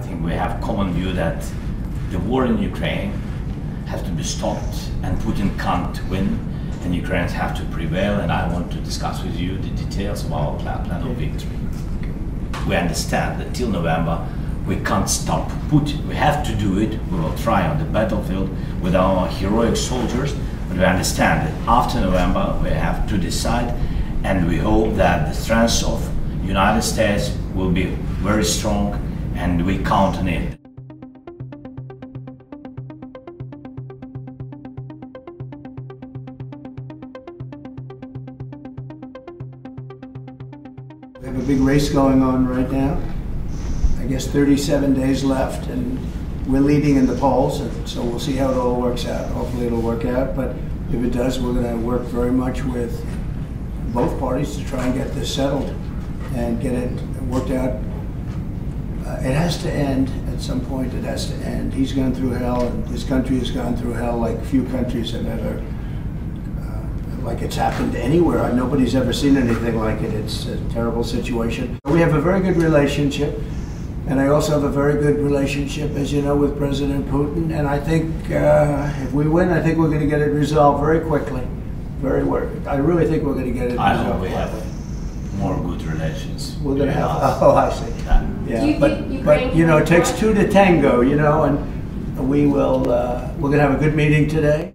I think we have common view that the war in Ukraine has to be stopped and Putin can't win and Ukrainians have to prevail and I want to discuss with you the details of our plan, plan of victory. We understand that till November we can't stop Putin. We have to do it. We will try on the battlefield with our heroic soldiers, but we understand that after November we have to decide and we hope that the strength of United States will be very strong and we count on it. We have a big race going on right now. I guess 37 days left, and we're leading in the polls, and so we'll see how it all works out. Hopefully, it'll work out. But if it does, we're going to work very much with both parties to try and get this settled and get it worked out. Uh, it has to end at some point. It has to end. He's gone through hell, and this country has gone through hell like few countries have ever uh, like it's happened anywhere. Nobody's ever seen anything like it. It's a terrible situation. We have a very good relationship, and I also have a very good relationship, as you know, with President Putin. And I think uh, if we win, I think we're going to get it resolved very quickly. Very work. I really think we're going to get it I resolved. hope we have more good relations. We're going to have. Oh, I see. Yeah. Yeah, you but, but you know, it takes two to tango. You know, and we will. Uh, we're going to have a good meeting today.